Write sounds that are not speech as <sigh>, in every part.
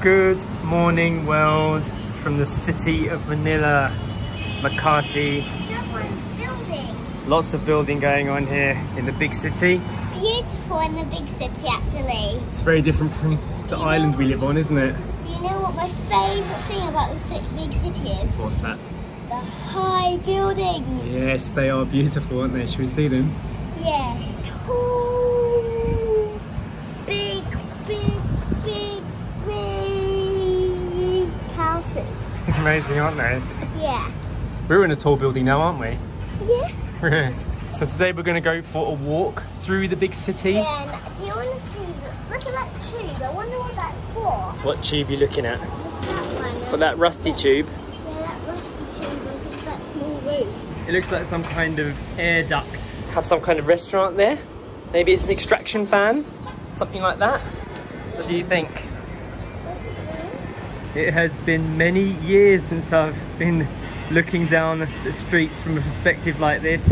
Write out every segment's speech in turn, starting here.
Good morning world from the city of Manila, Makati. Lots of building going on here in the big city. Beautiful in the big city, actually. It's very different from the island we live on, isn't it? Do you know what my favourite thing about the big city is? What's that? The high buildings. Yes, they are beautiful, aren't they? Should we see them? Yeah. Tall, big, big, big, big houses. Amazing, aren't they? Yeah. We're in a tall building now, aren't we? Yeah. so today we're going to go for a walk through the big city. Yeah, and do you want to see, the, look at that tube. I wonder what that's for. What tube are you looking at? That one. Well, that rusty tube. Yeah, that rusty tube. I think that small roof. It looks like some kind of air duct. Have some kind of restaurant there? Maybe it's an extraction fan? Something like that? What do you think? It has been many years since I've been looking down the streets from a perspective like this.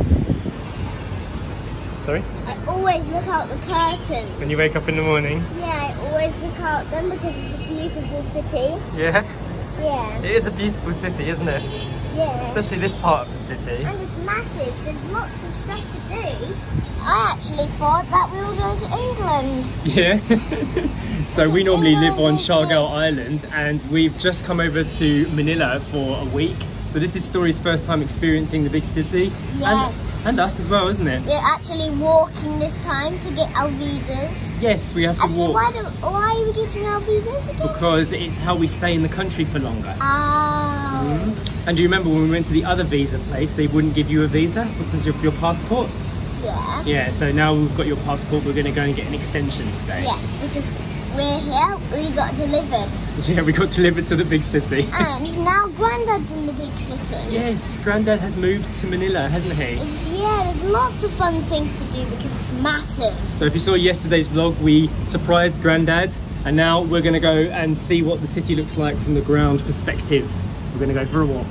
Sorry? I always look out the curtains. When you wake up in the morning? Yeah, I always look out them because it's a beautiful city. Yeah. Yeah, It is a beautiful city, isn't it? Yeah. Especially this part of the city. And it's massive. There's lots of stuff to do. I actually thought that we were going to England. Yeah. <laughs> so we normally live on Siargao Island and we've just come over to Manila for a week. So this is Story's first time experiencing the big city. Yes. And, and us as well, isn't it? We're actually walking this time to get our visas. Yes, we have to Actually, walk why, do, why are we getting our visas again? because it's how we stay in the country for longer. Oh. And do you remember when we went to the other visa place, they wouldn't give you a visa because of your passport? Yeah. Yeah, so now we've got your passport, we're going to go and get an extension today. Yes, because we're here, we got delivered. Yeah, we got delivered to the big city. And <laughs> now Grandad's in the big city. yes, Grandad has moved to Manila, hasn't he? It's, yeah, there's lots of fun things to do because it's massive. So if you saw yesterday's vlog, we surprised Grandad and now we're gonna go and see what the city looks like from the ground perspective. We're gonna go for a walk.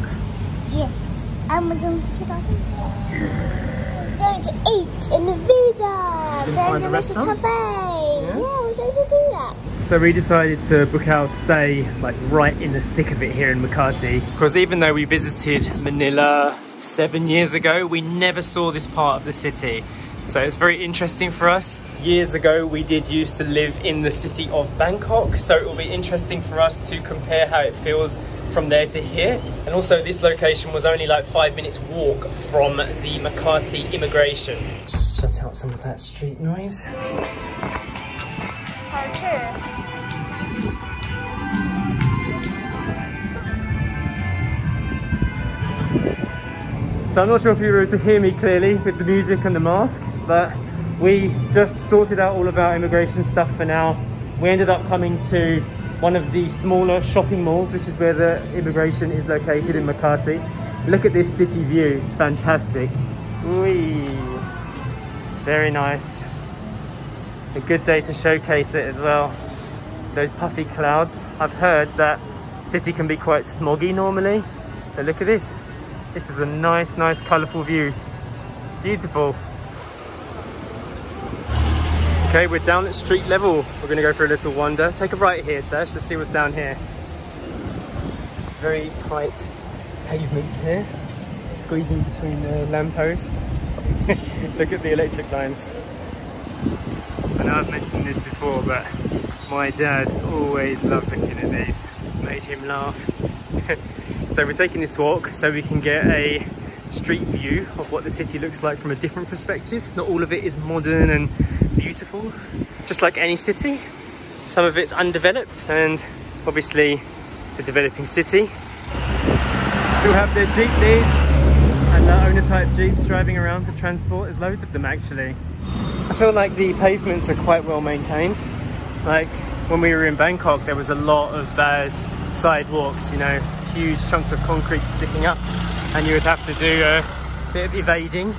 Yes, and we're going to get our visa. We're going to eat in the visa. Gonna find a restaurant? cafe. Yeah. we're going to do that. So we decided to book our stay like right in the thick of it here in Makati. Because even though we visited Manila seven years ago, we never saw this part of the city. So it's very interesting for us. Years ago, we did used to live in the city of Bangkok. So it will be interesting for us to compare how it feels from there to here. And also this location was only like five minutes walk from the Makati immigration. Shut out some of that street noise. So I'm not sure if you were able to hear me clearly with the music and the mask, but we just sorted out all of our immigration stuff for now. We ended up coming to one of the smaller shopping malls, which is where the immigration is located in Makati. Look at this city view, it's fantastic. Whee! Very nice. A good day to showcase it as well. Those puffy clouds. I've heard that city can be quite smoggy normally. but look at this. This is a nice, nice colourful view. Beautiful. Okay, we're down at street level. We're gonna go for a little wander. Take a right here, Sash. Let's see what's down here. Very tight pavements here. Squeezing between the lampposts. <laughs> Look at the electric lines. I know I've mentioned this before, but my dad always loved looking at these. Made him laugh. <laughs> so we're taking this walk so we can get a street view of what the city looks like from a different perspective. Not all of it is modern and beautiful, just like any city. Some of it's undeveloped and obviously it's a developing city. Still have the jeepneys and the owner type jeeps driving around for transport. There's loads of them actually. I feel like the pavements are quite well maintained. Like when we were in Bangkok, there was a lot of bad sidewalks, you know, huge chunks of concrete sticking up, and you would have to do a bit of evading.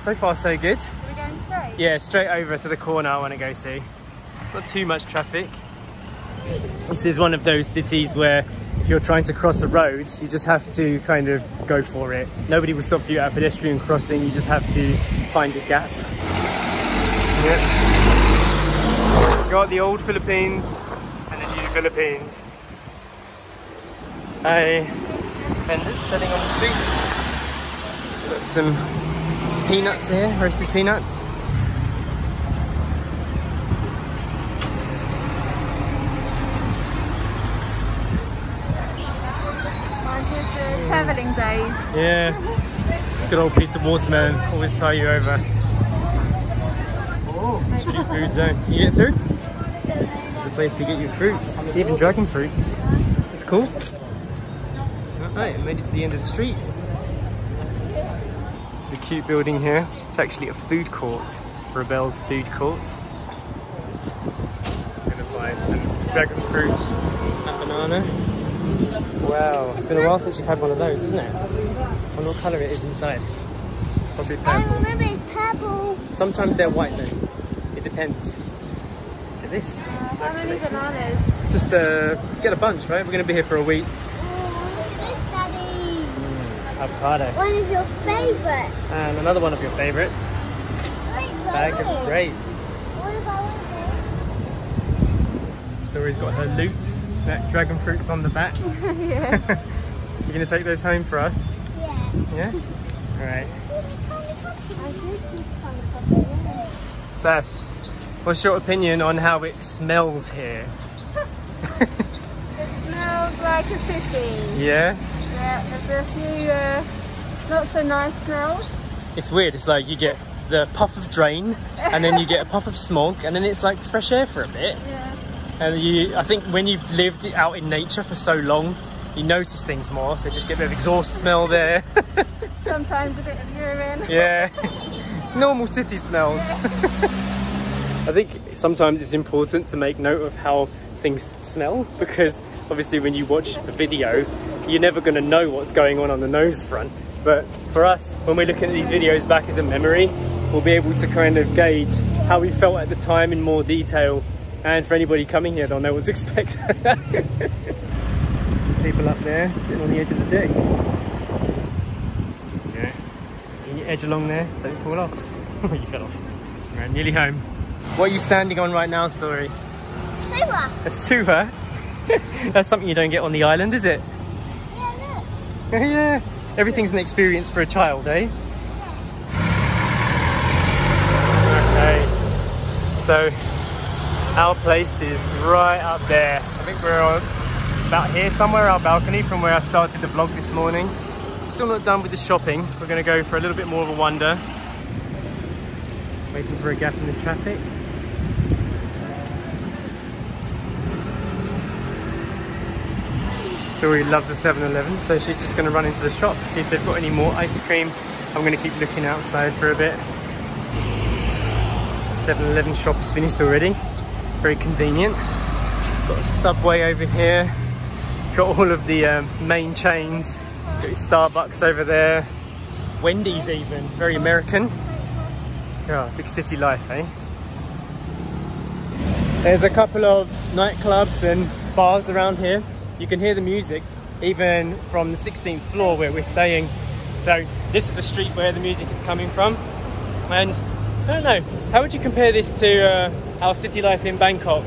So far, so good. We're going straight. Yeah, straight over to the corner I want to go to. Not too much traffic. This is one of those cities where if you're trying to cross a road, you just have to kind of go for it. Nobody will stop you at a pedestrian crossing, you just have to find a gap. Yep. Got the old Philippines and the new Philippines. A vendors selling on the streets. Got some peanuts here, roasted peanuts. travelling days. Yeah. Good old piece of watermelon, always tie you over. Oh, street food zone. Can you get through? It's a place to get your fruits, even dragon fruits. It's cool. Alright, I made it to the end of the street. The cute building here. It's actually a food court. Rebel's food court. I'm gonna buy some dragon fruit, a banana, Wow, it's been a while since you've had one of those, isn't it? I wonder what colour it is inside. Probably purple. I remember it's purple. Sometimes they're white though. It depends. Look at this. Uh, nice how many bananas? Just uh, get a bunch, right? We're going to be here for a week. Oh, look at this, Daddy. Mm, avocado. One of your favourites. And another one of your favourites. Bag of grapes. What Story's got her loot. That dragon fruit's on the back. <laughs> <laughs> yeah. You're going to take those home for us? Yeah. Yeah? Alright. Sash, what's your opinion on how it smells here? <laughs> it smells like a city. Yeah? Yeah, there's a few uh, not so nice smells. It's weird, it's like you get the puff of drain and then you get a puff of smog and then it's like fresh air for a bit. Yeah. And you, I think when you've lived out in nature for so long, you notice things more, so just get a bit of exhaust smell there. <laughs> Sometimes a bit of urine. Yeah. <laughs> normal city smells. <laughs> I think sometimes it's important to make note of how things smell because obviously when you watch a video you're never going to know what's going on on the nose front but for us when we're looking at these videos back as a memory we'll be able to kind of gauge how we felt at the time in more detail and for anybody coming here they'll know what's expected. <laughs> people up there sitting on the edge of the deck. Yeah edge along there, don't fall off. <laughs> you fell off. Right, nearly home. What are you standing on right now, Story? Sewer. A sewer? <laughs> That's something you don't get on the island, is it? Yeah, everything's an experience for a child, eh? Okay, so our place is right up there. I think we're about here somewhere, our balcony from where I started the vlog this morning. Still not done with the shopping. We're to go for a little bit more of a wander. Waiting for a gap in the traffic. Story loves a 7-Eleven, so she's just going to run into the shop, to see if they've got any more ice cream. I'm going to keep looking outside for a bit. 7-Eleven shop is finished already. Very convenient. Got a Subway over here. Got all of the um, main chains Got Starbucks over there. Wendy's even, very American. Yeah, big city life, eh? There's a couple of nightclubs and bars around here. You can hear the music even from the 16th floor where we're staying. So this is the street where the music is coming from. And I don't know, how would you compare this to uh, our city life in Bangkok?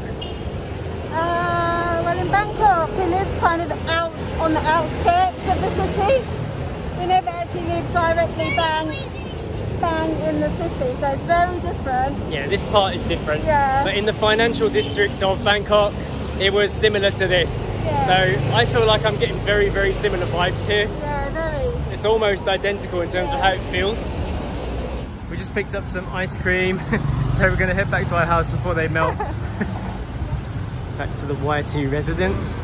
Uh, well, in Bangkok, we live kind of out on the outskirts of the city. We never actually live directly bang, bang in the city, so it's very different. Yeah, this part is different. Yeah. But in the financial district of Bangkok, it was similar to this. Yeah. So I feel like I'm getting very, very similar vibes here. Yeah, very. It's almost identical in terms yeah. of how it feels. We just picked up some ice cream, <laughs> so we're going to head back to our house before they melt. <laughs> back to the YT residence.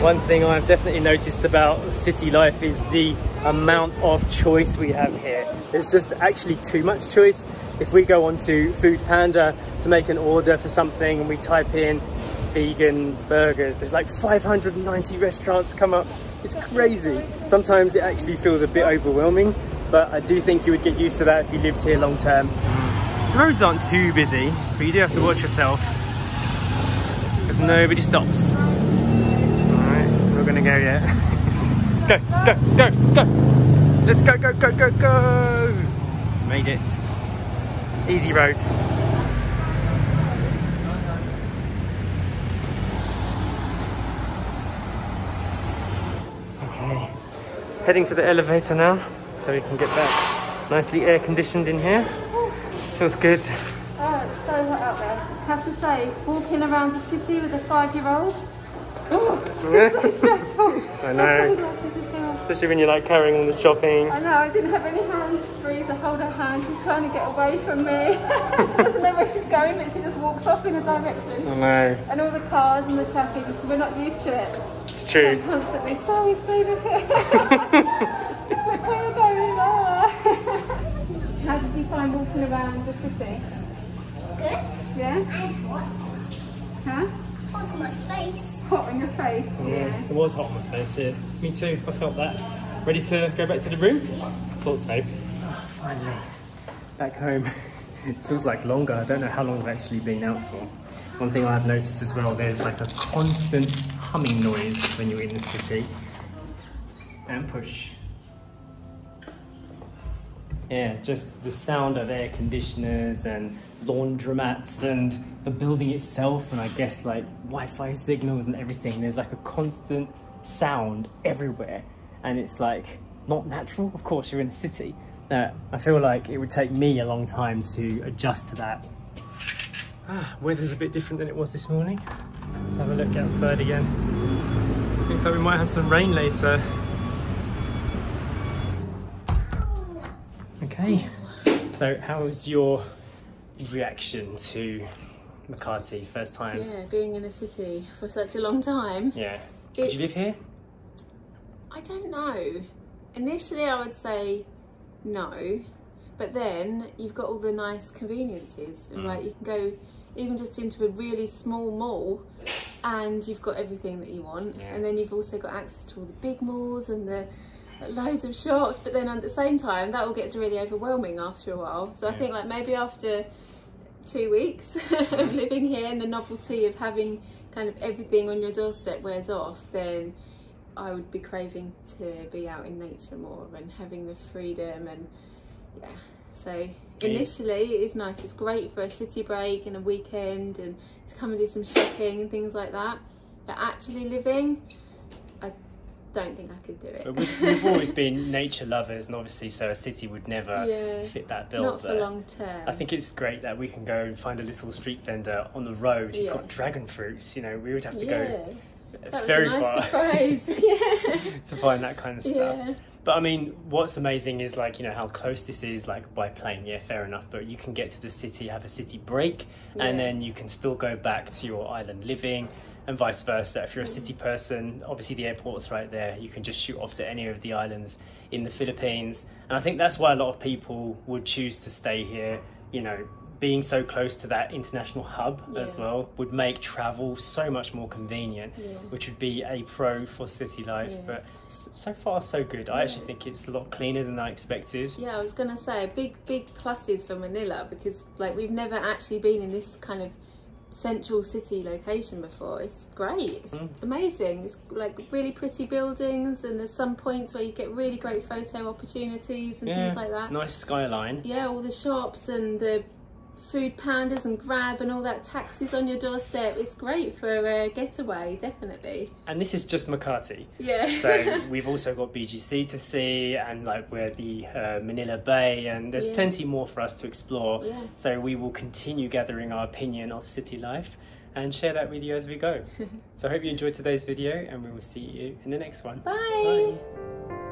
One thing I've definitely noticed about city life is the amount of choice we have here. There's just actually too much choice. If we go onto Food Panda to make an order for something and we type in vegan burgers, there's like 590 restaurants come up. It's crazy. Sometimes it actually feels a bit overwhelming, but I do think you would get used to that if you lived here long term. The roads aren't too busy, but you do have to watch yourself because nobody stops All right, we're gonna go yet. <laughs> go, go, go, go! Let's go, go, go, go, go! Made it easy road. Okay, heading to the elevator now so we can get back. Nicely air conditioned in here. Feels good. Uh, so hot out there. Have to say, walking around the city with a five-year-old, oh, <laughs> <laughs> it's so stressful. I know. Sunglasses as well. Especially when you're like carrying all the shopping. I know, I didn't have any hands free to hold her hand. She's trying to get away from me. <laughs> she doesn't know where she's going, but she just walks off in a direction. I know. And all the cars and the traffic, so we're not used to it. It's true. Constantly, sorry, Stephen. <laughs> Where are you going? <laughs> How did you find walking around the city? Good. Yeah? And what? Huh? Hot my face. Hot on your face? Yeah, it was hot on my face, yeah. Me too, I felt that. Ready to go back to the room? Thought so. Oh, finally, back home. it <laughs> feels like longer. I don't know how long I've actually been out for. One thing I've noticed as well, there's like a constant humming noise when you're in the city. And push. Yeah, just the sound of air conditioners and laundromats and the building itself, and I guess like Wi Fi signals and everything. There's like a constant sound everywhere, and it's like not natural. Of course, you're in a city. Uh, I feel like it would take me a long time to adjust to that. Ah, weather's a bit different than it was this morning. Let's have a look outside again. Looks like we might have some rain later. Okay, so how was your reaction to Makati first time? Yeah, being in a city for such a long time. Yeah. Did you live here? I don't know. Initially, I would say no, but then you've got all the nice conveniences. Mm. Like you can go even just into a really small mall, and you've got everything that you want. Yeah. And then you've also got access to all the big malls and the loads of shops. But then at the same time, that all gets really overwhelming after a while. So I think like maybe after two weeks <laughs> of living here and the novelty of having kind of everything on your doorstep wears off, then I would be craving to be out in nature more and having the freedom and yeah. So initially it is nice. It's great for a city break and a weekend and to come and do some shopping and things like that. But actually living, don't think I could do it. But we've, we've <laughs> always been nature lovers, and obviously, so a city would never Yeah. fit that bill. Not for long term. I think it's great that we can go and find a little street vendor on the road who's Yeah. got dragon fruits. You know, we would have to yeah. go That very nice far <laughs> <laughs> to find that kind of stuff. But I mean, what's amazing is like, you know, how close this is, like by plane, yeah, fair enough. But you can get to the city, have a city break, and then you can still go back to your island living and vice versa. If you're a city person, obviously the airport's right there. You can just shoot off to any of the islands in the Philippines. And I think that's why a lot of people would choose to stay here, you know. Being so close to that international hub as well would make travel so much more convenient, Yeah. which would be a pro for city life. Yeah. But so far so good. I actually think it's a lot cleaner than I expected. Yeah, I was gonna say big big pluses for Manila because like we've never actually been in this kind of central city location before. It's great. It's Mm. amazing. It's like really pretty buildings and there's some points where you get really great photo opportunities and things like that. Nice skyline. Yeah, all the shops and the food pandas and grab and all that taxis on your doorstep. It's great for a getaway, definitely. And this is just Makati. Yeah. So <laughs> we've also got BGC to see and like we're the uh, Manila Bay and there's Yeah. plenty more for us to explore. Yeah. So we will continue gathering our opinion of city life and share that with you as we go. <laughs> so I hope you enjoyed today's video and we will see you in the next one. Bye. Bye.